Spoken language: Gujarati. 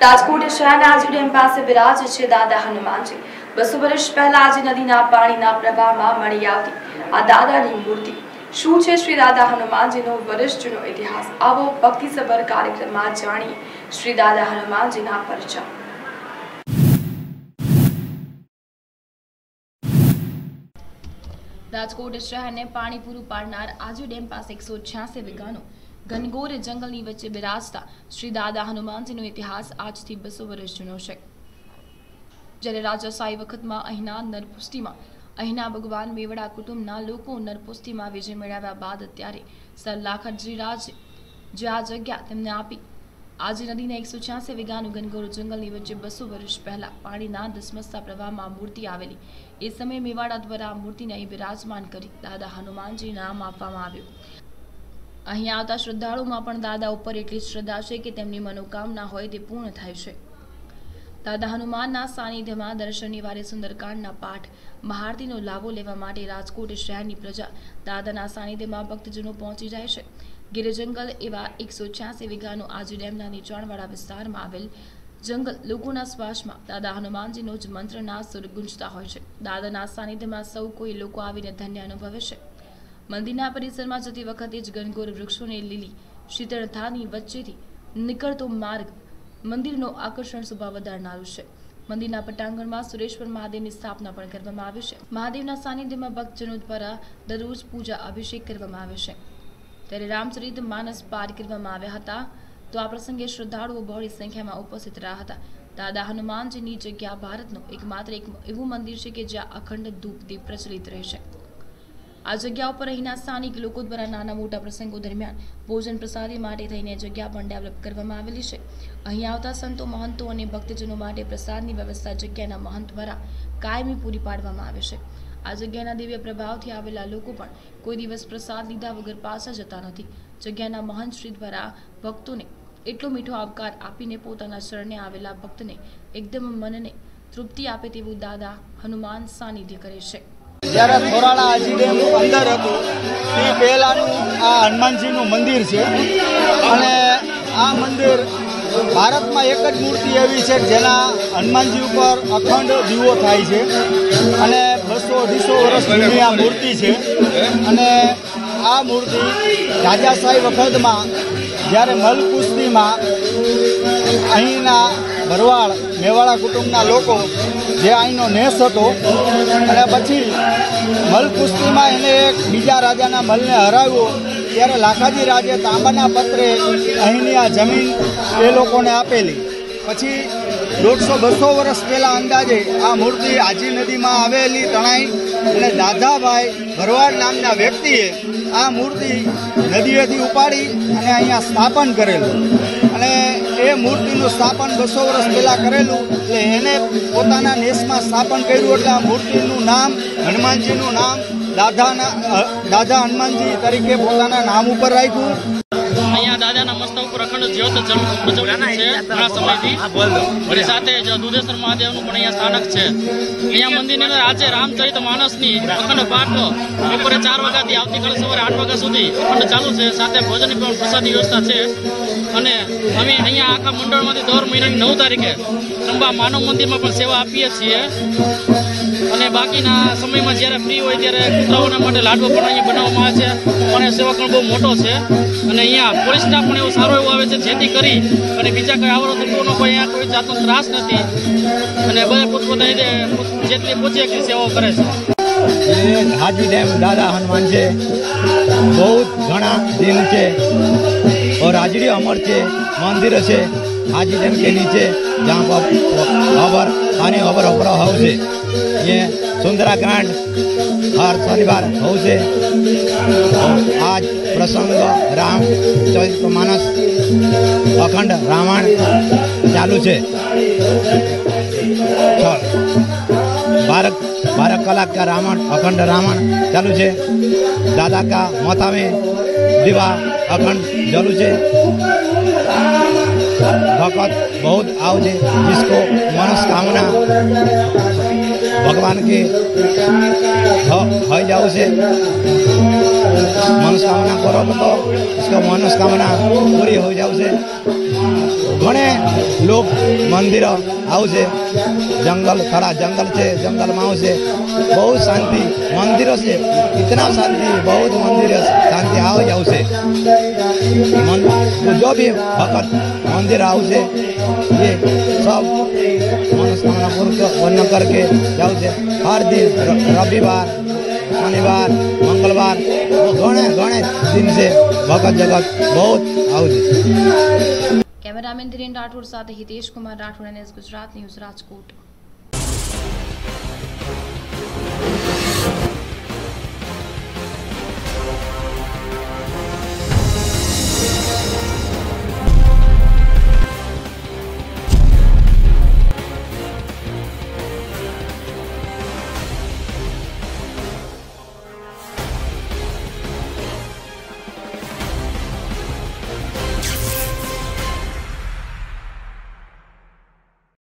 રાજકોટ શહેરના આજી ડેમ પાસે બિરાજ છે દાદા હનુમાનજી. બસો વર્ષ પહેલા આજે નદીના પાણીના પ્રવાહમાં મળી આવતી. આ દાદાની મૂર્તિ. શું છે શ્રી દાદા હનુમાનજીનો વર્ષ જૂનો ઇતિહાસ? આવો ભક્તિસભર કાર્યક્રમમાં જાણીએ શ્રી દાદા હનુમાનજીના પરિચય. રાજકોટ શહેરને પાણી પૂરું પાડનાર આજુ ડેમ પાસે એકસો છ્યાસી વીઘાનો ઘનઘોર જંગલની વચ્ચે બિરાજતા શ્રી દાદા હનુમાનજીનો ઇતિહાસ આજથી બસો વર્ષ જૂનો છે. જ્યારે રાજાશાહી વખતમાં અહીંના નરપુષ્ટિમાં, અહીંના ભગવાન મેવડા કુટુંબના લોકો નરપુષ્ટિમાં વિજય મેળવ્યા બાદ અત્યારે સર લાખનજી રાજ જે આ જગ્યા તેમને આપી. આજે નદીના એકસો છ્યાસી વીઘાનું ઘનઘોર જંગલની વચ્ચે બસો વર્ષ પહેલા પાણીના ધસમસતા પ્રવાહમાં મૂર્તિ આવેલી. એ સમયે મેવાડા દ્વારા મૂર્તિને અહીં બિરાજમાન કરી દાદા હનુમાનજી નામ આપવામાં આવ્યું. અહીં આવતા શ્રદ્ધાળુમાં પણ દાદા ઉપર એટલી શ્રદ્ધા છે કે તેમની મનોકામના હોય તે પૂર્ણ થાય છે. દાદા હનુમાનના સાનિધ્યમાં દર શનિવારે સુંદરકાંડના પાઠ મહારતીનો લાભો લેવા માટે રાજકોટ શહેરની પ્રજા દાદાના સાનિધ્યમાં ભક્તજનો પહોંચી જાય છે. ગીર જંગલ એવા એકસો છ્યાસી વીઘાનું આજુ ડેમના નીચાણવાળા વિસ્તારમાં આવેલ જંગલ લોકોના શ્વાસમાં દાદા હનુમાનજીનો જ મંત્રના સુર ગુંજતા હોય છે. દાદાના સાનિધ્યમાં સૌ કોઈ લોકો આવીને ધન્ય અનુભવે છે. મંદિરના પરિસરમાં જતી વખતે જ ઘનઘોર વૃક્ષોને લીલી શીતળતાની વચ્ચેથી નીકળતો માર્ગ મંદિરનો આકર્ષણ શોભા વધારનારું છે. મંદિરના પટાંગણમાં સુરેશ્વર મહાદેવની સ્થાપના પણ કરવામાં આવી છે. મહાદેવના સાનિધ્યમાં ભક્તજનો દ્વારા દરરોજ પૂજા, અભિષેક કરવામાં આવે છે. ત્યારે રામચરિત માનસ પાર કરવામાં આવ્યા હતા. તો આ પ્રસંગે શ્રદ્ધાળુઓ બહોળી સંખ્યામાં ઉપસ્થિત રહ્યા હતા. દાદા હનુમાનજીની જગ્યા ભારતનું એકમાત્ર એક એવું મંદિર છે કે જ્યાં અખંડ ધૂપ દીપ પ્રચલિત રહેશે આ જગ્યા ઉપર અહીંના સ્થાનિક લોકો દ્વારા નાના મોટા પ્રસંગો દરમિયાન ભોજન પ્રસાદી માટે થઈને જગ્યા પણ ડેવલપ કરવામાં આવેલી છે. અહીં આવતા સંતો, મહંતો અને ભક્તજનો માટે પ્રસાદની વ્યવસ્થા જગ્યાના મહંત દ્વારા કાયમી પૂરી પાડવામાં આવે છે. આ જગ્યાના દિવ્ય પ્રભાવથી આવેલા લોકો પણ કોઈ દિવસ પ્રસાદ લીધા વગર પાછા જતા નથી. જગ્યાના મહંત શ્રી દ્વારા ભક્તોને એટલો મીઠો આવકાર આપીને પોતાના શરણે આવેલા ભક્તને એકદમ મનને તૃપ્તિ આપે તેવું દાદા હનુમાન સાનિધ્ય કરે છે. જ્યારે થોરાળા હાજી ડેમ અંદર હતું તે પહેલાંનું આ હનુમાનજીનું મંદિર છે. અને આ મંદિર ભારતમાં એક જ મૂર્તિ એવી છે જેના હનુમાનજી ઉપર અખંડ દીવો થાય છે. અને બસો અઢીસો વર્ષ જૂની આ મૂર્તિ છે. અને આ મૂર્તિ રાજાશાહી વખતમાં જ્યારે મલકુસ્તીમાં અહીંના ભરવાડ મેવાડા કુટુંબના લોકો જે અહીંનો નેસ હતો અને પછી મલકુસ્તીમાં એને એક બીજા રાજાના મલને હરાવ્યો, ત્યારે લાખાજી રાજે તાંબાના પત્રે અહીંની આ જમીન એ લોકોને આપેલી. પછી દોઢસો બસો વર્ષ પહેલાં અંદાજે આ મૂર્તિ આજી નદીમાં આવેલી તણાઈ અને દાદાભાઈ ભરવાડ નામના વ્યક્તિએ આ મૂર્તિ નદીએથી ઉપાડી અને અહીંયા સ્થાપન કરેલું. અને એ મૂર્તિનું સ્થાપન બસો વર્ષ પહેલાં કરેલું એટલે એને પોતાના નેસમાં સ્થાપન કર્યું એટલે આ મૂર્તિનું નામ હનુમાનજીનું નામ દાદાના દાદા હનુમાનજી તરીકે પોતાના નામ ઉપર રાખ્યું. અહીંયા દાદાના મસ્તક ઉપર અખંડ જ્યોત જમ પ્રજવલિત છે ઘણા સમયથી. વળી સાથે જ દુધેશ્વર મહાદેવનું પણ અહીંયા સ્થાનક છે. અહીંયા મંદિરની અંદર આજે રામચરિત માનસની અખંડ પાઠ બપોરે ચાર વાગ્યાથી આવતીકાલે સવારે આઠ વાગ્યા સુધી અખંડ ચાલુ છે. સાથે ભોજનની પણ પ્રસાદની વ્યવસ્થા છે. અને અમે અહીંયા આખા મંડળમાંથી દર મહિનાની નવ તારીખે અંબા માનવ મંદિરમાં પણ સેવા આપીએ છીએ. અને બાકીના સમયમાં જ્યારે ફ્રી હોય ત્યારે કૂતરાઓના માટે લાડવો પણ અહીંયા બનાવવામાં આવે છે અને સેવા પણ બહુ મોટો છે. અને અહીંયા પોલીસ સ્ટાફ પણ એવું સારો એવો આવે છે, જેથી કરી અને બીજા કોઈ આવડો તત્વોનો કોઈ અહીંયા કોઈ જાતનો ત્રાસ નથી. અને બધા પોતપોતાની રીતે જેટલી પોચી એટલી સેવાઓ કરે છે. હાજી ડેમ દાદા હનુમાન છે બહુ ઘણા દિન છે. और हाजरी अमर से मंदिर से हाजी डैम के नीचे जहाँ पर अबर पानी अबर अपर हाउस है ये सुंदराकांड हर शनिवार हाउस है और आज प्रसंग राम चरित मानस अखंड रामायण चालू है बारह बारह कलाक का रावण अखंड रावण चालू है दादा का माथा में दिवा अखंड चालू है भगत बहुत आओ છે जिसको मनस्कामना भगवान के हो जाऊ से मनस्कामना करो तो उसका मनस्कामना पूरी हो जाऊ से ઘણે લોક મંદિર આવશે જંગલ ખરા જંગલ છે જંગલમાં આવશે બહુ શાંતિ મંદિરો છે इतना शांति बहुत मंदिर शांति आओ जाऊ से मन तो जो भी भक्त मंदिर आओ से ये सब मनस्कामना पूर्ण करके जाऊ से हर दिन र- रविवार शनिवार मंगलवार घणे घणे दिन से भगत जगत बहुत आओ से કેમેરામેન ધીરેન રાઠોડ સાથે હિતેશ કુમાર રાઠોડ અને ગુજરાત ન્યૂઝ રાજકોટ